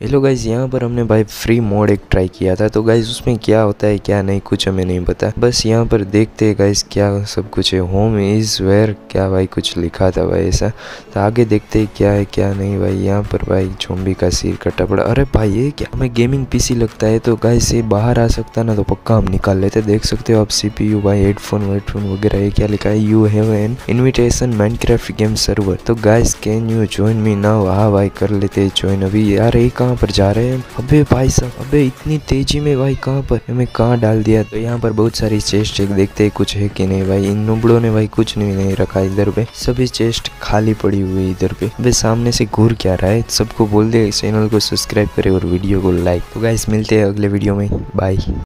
Hello guys यहाँ पर हमने भाई फ्री मोड एक ट्राई किया था। तो गाइज़ उसमें क्या होता है, क्या नहीं, कुछ हमें नहीं पता। बस यहाँ पर देखते हैं गाइज़ क्या सब कुछ है। होम इज़ वेयर क्या भाई कुछ लिखा था भाई ऐसा। तो आगे देखते हैं क्या है, क्या नहीं भाई। यहाँ पर भाई चोम्बी का सिर कटा पड़ा अरे भाई, ये क्या? हमें गेमिंग पीसी लगता है तो गाइज़ से बाहर आ सकता ना तो पक्का हम निकाल लेते देख सकते हो आप सी यू भाई हेडफोन वेडफोन वगैरह, ये क्या लिखा है? You have an invitation Minecraft game server तो guys can you join me now हाँ भाई, कर लेते ज्वाइन अभी। यार, एक कहाँ पर जा रहे हैं? अबे भाई साहब अबे इतनी तेज़ी में भाई कहाँ पर हमें कहाँ डाल दिया? तो यहाँ पर बहुत सारी चेस्ट एक देखते हैं कुछ है कि नहीं भाई? इन नुबड़ों ने भाई कुछ नहीं, नहीं रखा इधर पे। सभी चेस्ट खाली पड़ी हुई इधर पे। अबे सामने से घूर क्या रहा है? सबको बोल दे चैनल को सब्सक्राइब करे और वीडियो को लाइक तो गाइस मिलते हैं अगले वीडियो में। बाय